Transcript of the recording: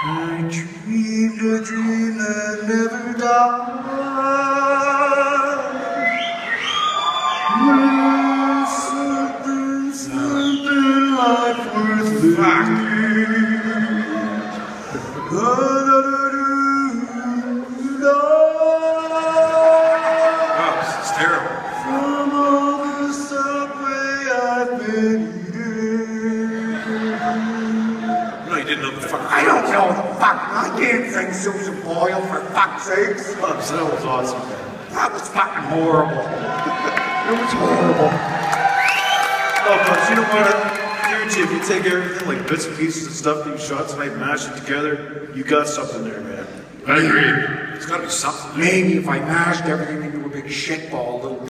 I dreamed a dream that never died. Something life. Oh, this is terrible. From all the subway I've been didn't know the fuck. I don't know the fuck. I can't sing Susan Boyle for fuck's sakes. Oh, that was awesome. That was fucking horrible. it was horrible. Oh, but you know what? Guarantee if you take everything, like bits and pieces of stuff that you shot tonight, mash it together, you got something there, man. I agree. It's gotta be something. Maybe if I mashed everything into a big shit shitball, little